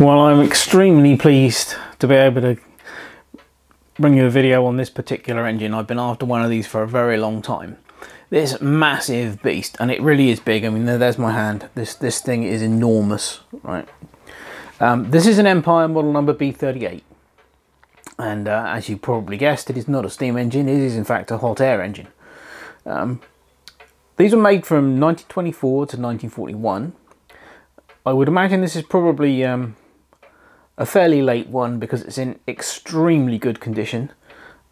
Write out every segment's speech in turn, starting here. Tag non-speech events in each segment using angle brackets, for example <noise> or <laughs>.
Well, I'm extremely pleased to be able to bring you a video on this particular engine. I've been after one of these for a very long time. This massive beast, and it really is big. I mean, there's my hand. This this thing is enormous, right? Um, this is an Empire model number B38. And uh, as you probably guessed, it is not a steam engine. It is, in fact, a hot air engine. Um, these were made from 1924 to 1941. I would imagine this is probably um, a fairly late one because it's in extremely good condition.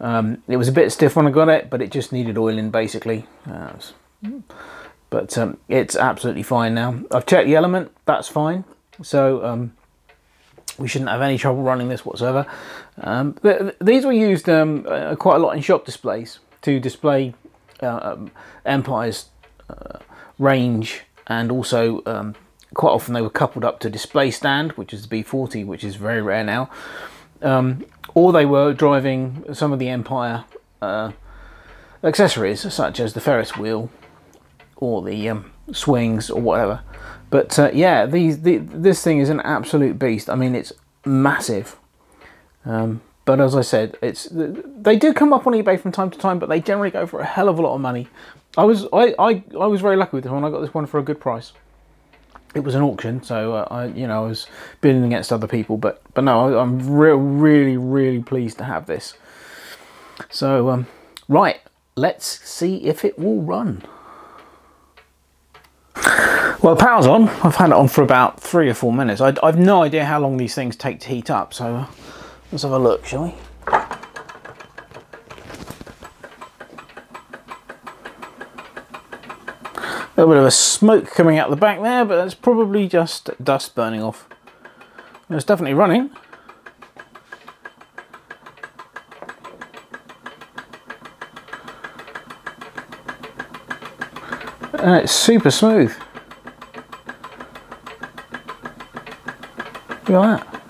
Um, it was a bit stiff when I got it, but it just needed oiling basically. Uh, but um, it's absolutely fine now. I've checked the element, that's fine. So um, we shouldn't have any trouble running this whatsoever. Um, th these were used um, uh, quite a lot in shop displays to display uh, um, Empire's uh, range and also quite often they were coupled up to display stand, which is the B40, which is very rare now. Um, or they were driving some of the Empire uh, accessories, such as the Ferris wheel or the um, swings or whatever. But uh, yeah, these the, this thing is an absolute beast. I mean, it's massive. Um, but as I said, it's they do come up on eBay from time to time, but they generally go for a hell of a lot of money. I was I, I, I was very lucky with this one. I got this one for a good price it was an auction, so uh, I, you know, I was bidding against other people, but but no, I, am real, really, really pleased to have this. So, um, right, let's see if it will run. Well, power's on. I've had it on for about three or four minutes. I, I've no idea how long these things take to heat up, so uh, let's have a look, shall we? A little bit of a smoke coming out the back there, but that's probably just dust burning off. It's definitely running. And it's super smooth. Look at that.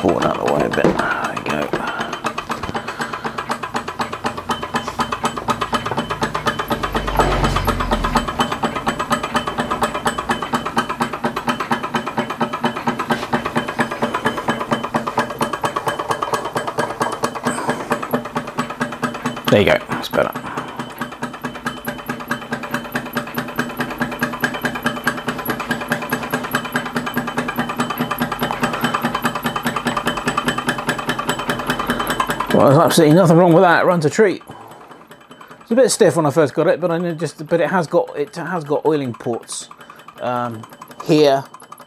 The out of the way a bit. There we go. There you go, that's better. Well, there's absolutely nothing wrong with that. Runs a treat. It's a bit stiff when I first got it, but I know just but it has got it has got oiling ports um, here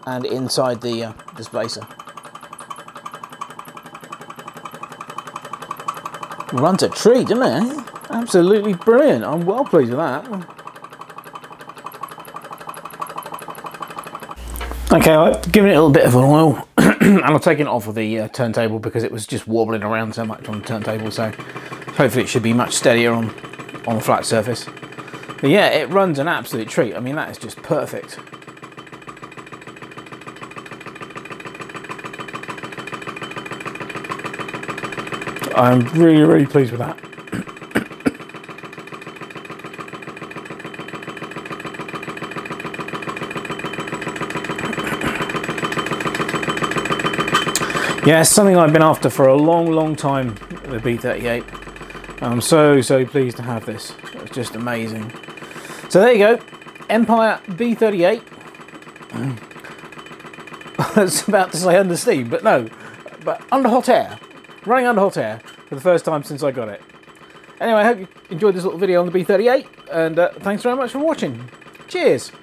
and inside the uh, displacer. Runs a treat, doesn't it? Absolutely brilliant. I'm well pleased with that. Okay, I've given it a little bit of an oil. <clears throat> and I've taken it off of the uh, turntable because it was just wobbling around so much on the turntable so hopefully it should be much steadier on on the flat surface. But yeah it runs an absolute treat. I mean that is just perfect. I'm really really pleased with that Yeah, it's something I've been after for a long, long time, the B38. I'm so, so pleased to have this. It's just amazing. So there you go, Empire B38. <laughs> I was about to say under steam, but no, but under hot air. Running under hot air for the first time since I got it. Anyway, I hope you enjoyed this little video on the B38, and uh, thanks very much for watching. Cheers!